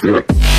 spirit.